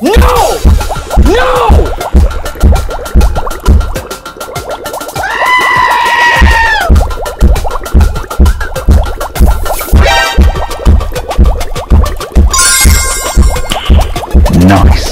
No! No! Nice.